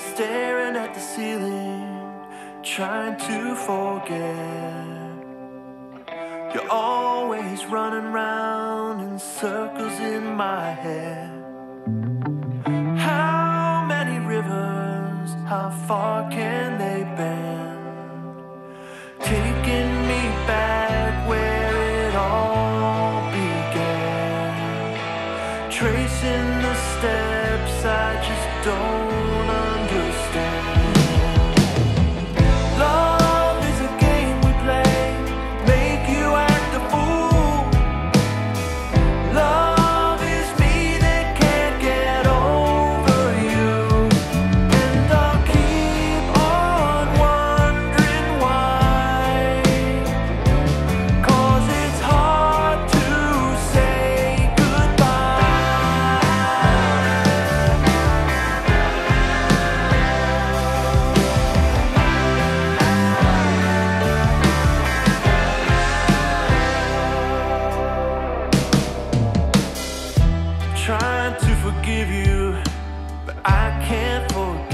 staring at the ceiling, trying to forget. You're always running round in circles in my head. How many rivers, how far can they bend? Taking me back where it all began. Tracing the steps I just don't forgive you, but I can't forget.